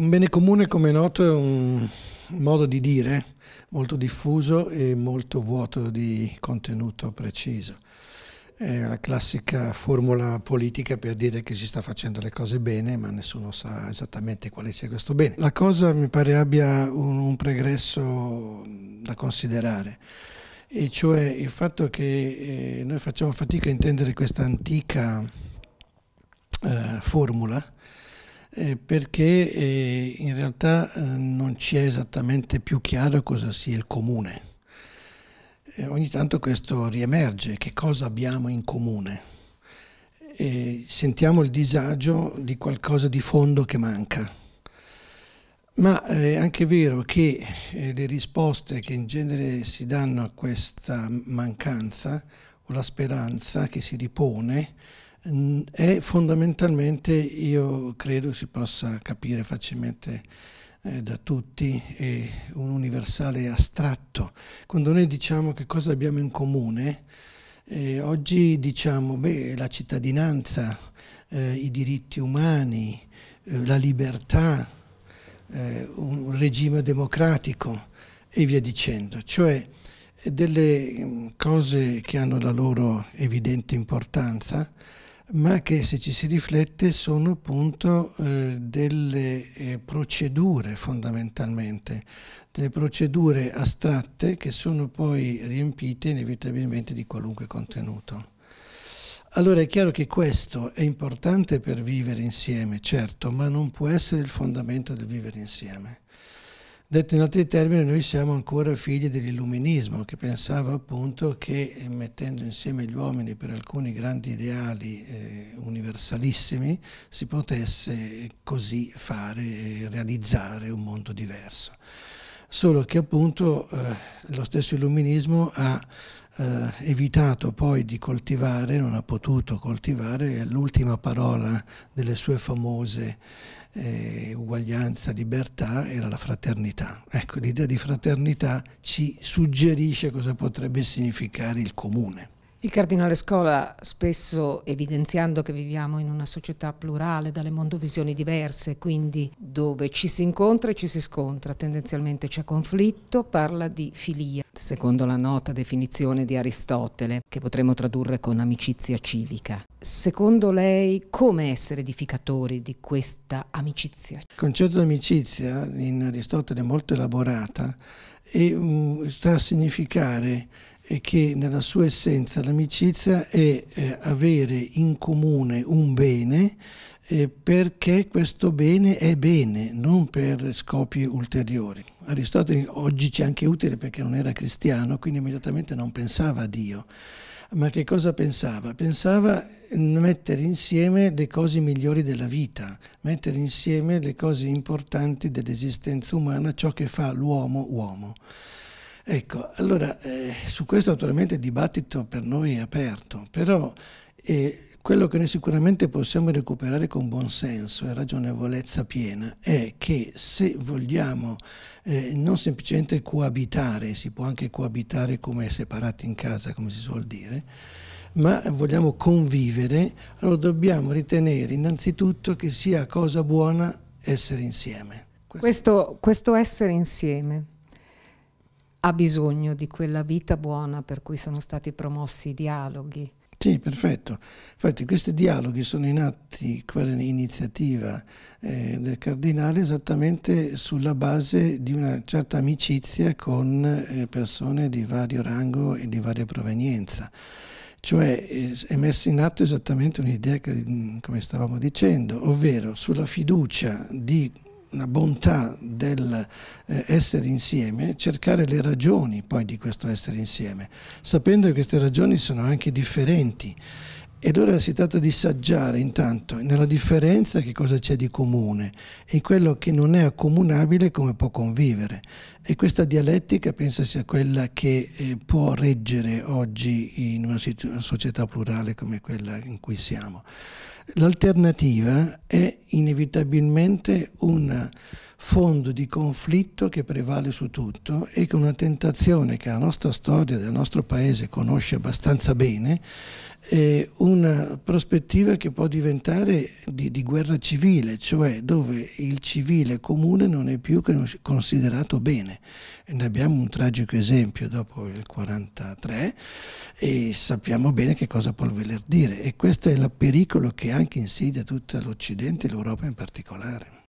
Un bene comune, come è noto, è un modo di dire molto diffuso e molto vuoto di contenuto preciso. È la classica formula politica per dire che si sta facendo le cose bene, ma nessuno sa esattamente quale sia questo bene. La cosa mi pare abbia un, un pregresso da considerare, e cioè il fatto che eh, noi facciamo fatica a intendere questa antica eh, formula eh, perché eh, in realtà eh, non ci è esattamente più chiaro cosa sia il comune eh, ogni tanto questo riemerge, che cosa abbiamo in comune. Sentiamo il disagio di qualcosa di fondo che manca. Ma è anche vero che eh, le risposte che in genere si danno a questa mancanza o la speranza che si ripone è fondamentalmente, io credo si possa capire facilmente eh, da tutti è un universale astratto. Quando noi diciamo che cosa abbiamo in comune, eh, oggi diciamo beh, la cittadinanza, eh, i diritti umani, eh, la libertà, eh, un regime democratico e via dicendo. Cioè delle mm, cose che hanno la loro evidente importanza, ma che se ci si riflette sono appunto eh, delle eh, procedure fondamentalmente, delle procedure astratte che sono poi riempite inevitabilmente di qualunque contenuto. Allora è chiaro che questo è importante per vivere insieme, certo, ma non può essere il fondamento del vivere insieme. Detto in altri termini, noi siamo ancora figli dell'illuminismo che pensava appunto che eh, mettendo insieme gli uomini per alcuni grandi ideali eh, universalissimi si potesse così fare, realizzare un mondo diverso. Solo che appunto eh, lo stesso illuminismo ha eh, evitato poi di coltivare, non ha potuto coltivare l'ultima parola delle sue famose eh, uguaglianza, libertà era la fraternità. Ecco, l'idea di fraternità ci suggerisce cosa potrebbe significare il comune. Il cardinale Scola, spesso evidenziando che viviamo in una società plurale, dalle mondovisioni diverse, quindi dove ci si incontra e ci si scontra, tendenzialmente c'è conflitto, parla di filia, secondo la nota definizione di Aristotele, che potremmo tradurre con amicizia civica. Secondo lei, come essere edificatori di questa amicizia? Il concetto di amicizia in Aristotele è molto elaborata e um, sta a significare e che nella sua essenza l'amicizia è eh, avere in comune un bene eh, perché questo bene è bene, non per scopi ulteriori. Aristotele oggi ci è anche utile perché non era cristiano, quindi immediatamente non pensava a Dio. Ma che cosa pensava? Pensava mettere insieme le cose migliori della vita, mettere insieme le cose importanti dell'esistenza umana, ciò che fa l'uomo uomo. Ecco, allora eh, su questo naturalmente il dibattito per noi è aperto, però eh, quello che noi sicuramente possiamo recuperare con buon senso e ragionevolezza piena è che se vogliamo eh, non semplicemente coabitare, si può anche coabitare come separati in casa, come si suol dire, ma vogliamo convivere, allora dobbiamo ritenere innanzitutto che sia cosa buona essere insieme. Questo, questo essere insieme ha bisogno di quella vita buona per cui sono stati promossi i dialoghi. Sì, perfetto. Infatti questi dialoghi sono nati, quella iniziativa eh, del Cardinale, esattamente sulla base di una certa amicizia con eh, persone di vario rango e di varia provenienza. Cioè è messa in atto esattamente un'idea, che, come stavamo dicendo, ovvero sulla fiducia di una bontà del eh, essere insieme, cercare le ragioni poi di questo essere insieme, sapendo che queste ragioni sono anche differenti. E allora si tratta di saggiare intanto nella differenza che cosa c'è di comune e quello che non è accomunabile come può convivere. E questa dialettica penso sia quella che eh, può reggere oggi in una, società plurale come quella in cui siamo. L'alternativa è inevitabilmente un fondo di conflitto che prevale su tutto e che una tentazione che la nostra storia del nostro paese conosce abbastanza bene una prospettiva che può diventare di, di guerra civile, cioè dove il civile comune non è più considerato bene. E ne abbiamo un tragico esempio dopo il 1943 e sappiamo bene che cosa può voler dire e questo è il pericolo che anche insidia tutto l'Occidente e l'Europa in particolare.